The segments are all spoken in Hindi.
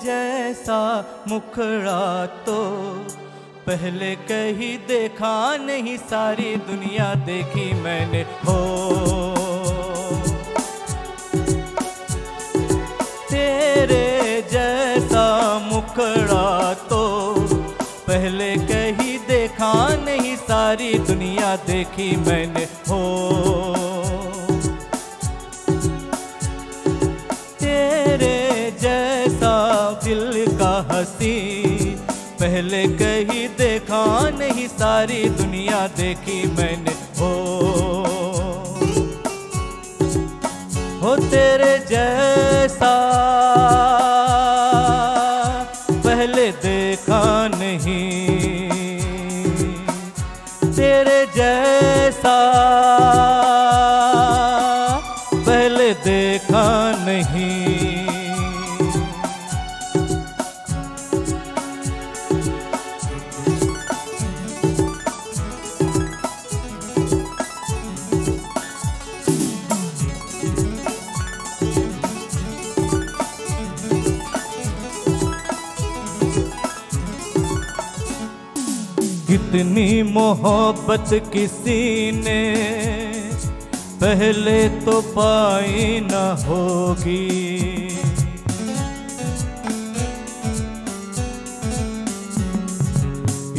जैसा मुखड़ा तो पहले कहीं देखा नहीं, सारी दुनिया देखी मैंने। हो, तेरे जैसा मुखड़ा तो पहले कहीं देखा नहीं, सारी दुनिया देखी मैंने। हो दिल का हँसी। पहले कहीं देखा नहीं, सारी दुनिया देखी मैंने। हो हो तेरे जैसा। पहले देखा नहीं, तेरे जैसा। कितनी मोहब्बत किसी ने, पहले तो पाई न होगी।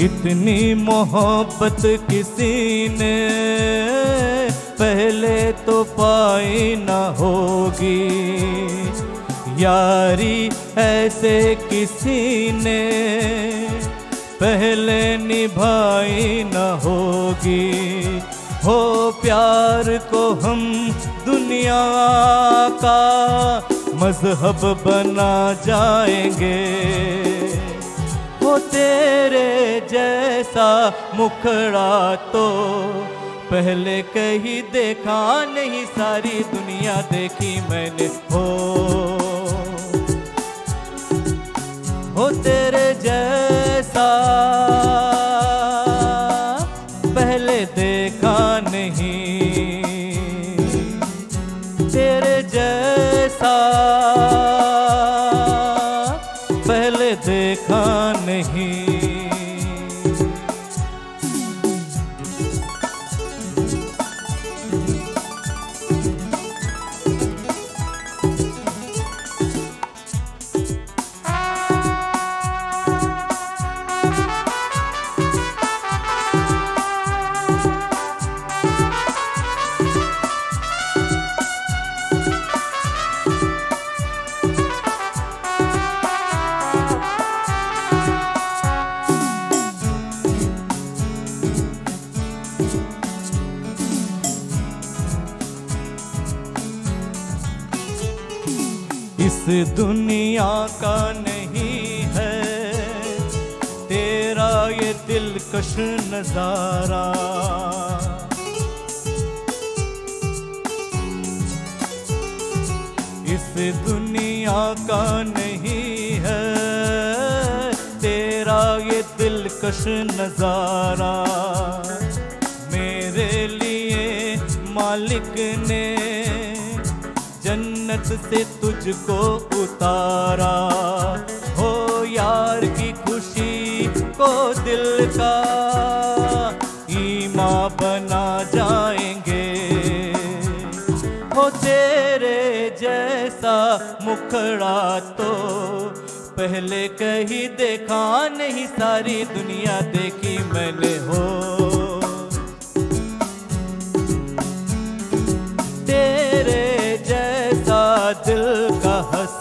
इतनी मोहब्बत किसी ने, पहले तो पाई न होगी। यारी ऐसे किसी ने पहले निभाई न होगी। हो प्यार को हम दुनिया का मज़हब बना जाएँगे। हो तेरे जैसा मुखड़ा तो पहले कहीं देखा नहीं, सारी दुनिया देखी मैंने। हो हो तेरे जैसा इस दुनिया का नहीं है। तेरा ये दिलकश नज़ारा। इस दुनिया का नहीं है। तेरा ये दिलकश नज़ारा। मेरे लिए मालिक ने जन्नत से तुझको उतारा। हो यार की खुशी को दिल का। ईमा बना जाएँगे। हो तेरे जैसा मुखड़ा तो पहले कहीं देखा नहीं, सारी दुनिया देखी मैंने हो।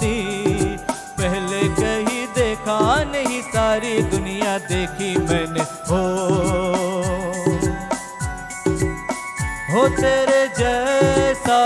का पहले कहीं देखा नहीं सारी दुनिया देखी मैंने। हो हो तेरे जैसा